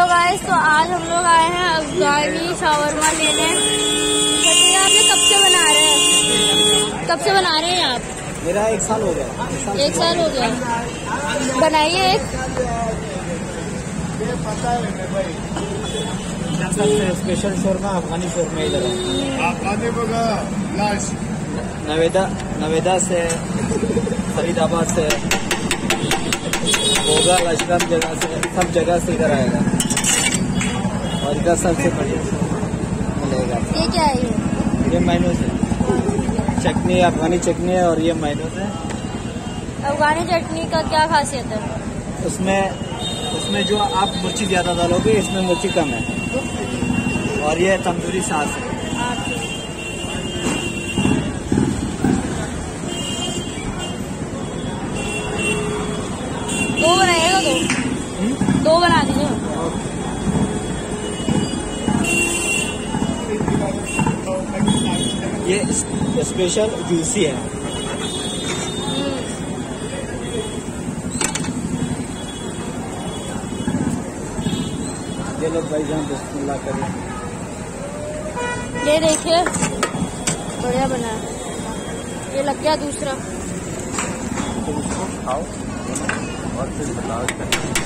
Hello guys तो आज हम लोग आए हैं अफगानी शावरमा लेने। आप ये कब से बना रहे हैं? कब से बना रहे हैं आप? मेरा एक साल हो गया। एक साल हो गया। बनाइए एक। स्पेशल शोरमा अफगानी शोरमा इधर है। नवेदा नवेदा से फरीदाबाद से होगा लश्कर जगह से सब जगह से इधर आएगा। और इधर सबसे बढ़िया मिलेगा। ये क्या है? ये माइनस है। चटनी अफगानी चटनी है और ये माइनस है। अफगानी चटनी का क्या खासियत है? उसमें उसमें जो आप मिर्ची ज़्यादा डालोगे इसमें मिर्ची कम है। और ये तंदूरी सास है। दो बनाइएगा दो दो बना दीजिए। ये स्पेशल जूसी है। हम्म, ये लोग भाई जान बिस्मिल्लाह करें। ये देखिए बढ़िया बना है। ये लग गया दूसरा। तो उसको खाओ और फिर बताओ